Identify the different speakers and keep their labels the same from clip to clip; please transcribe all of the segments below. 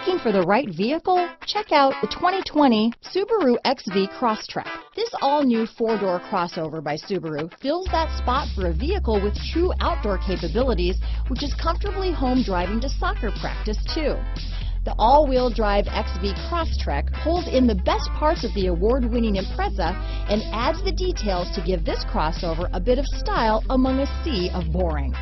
Speaker 1: Looking for the right vehicle? Check out the 2020 Subaru XV Crosstrek. This all-new four-door crossover by Subaru fills that spot for a vehicle with true outdoor capabilities, which is comfortably home driving to soccer practice too. The all-wheel drive XV Crosstrek pulls in the best parts of the award-winning Impreza and adds the details to give this crossover a bit of style among a sea of boring.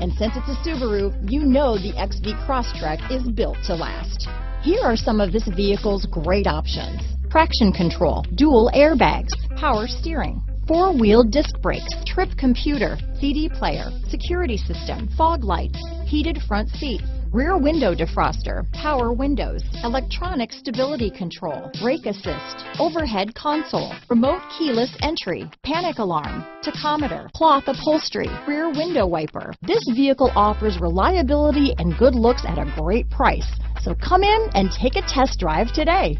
Speaker 1: And since it's a Subaru, you know the XV Crosstrek is built to last. Here are some of this vehicle's great options. Traction control, dual airbags, power steering, four-wheel disc brakes, trip computer, CD player, security system, fog lights, heated front seats, rear window defroster, power windows, electronic stability control, brake assist, overhead console, remote keyless entry, panic alarm, tachometer, cloth upholstery, rear window wiper. This vehicle offers reliability and good looks at a great price. So come in and take a test drive today.